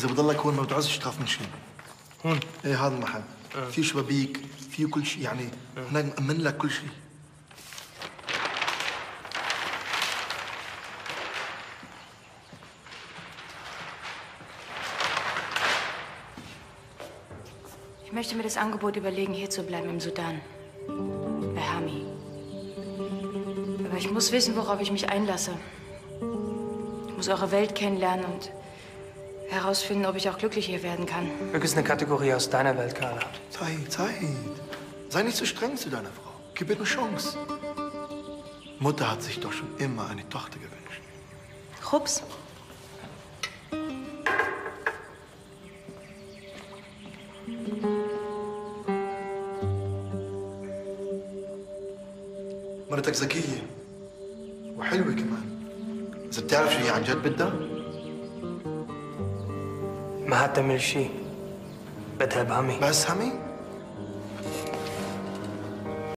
اذا بضلك هون ما بتعوزش تخاف من شيء هون ايه هذا المحل فيه شبابيك فيه كل شيء يعني هناك مأمن لك كل شيء Ich möchte mir das Angebot überlegen, hier zu bleiben im Sudan. Bei Hami. Aber ich muss wissen, worauf ich mich einlasse. Ich muss eure Welt kennenlernen und herausfinden, ob ich auch glücklich hier werden kann. Glück ist eine Kategorie aus deiner Welt, Carla. Zeit, Zeit. Sei nicht so streng zu deiner Frau. Gib ihr eine Chance. Mutter hat sich doch schon immer eine Tochter gewünscht. Rups. مرتك ذكية وحلوة كمان إذا بتعرف شو هي عن جد بدها ما حتعمل شيء بس همي؟...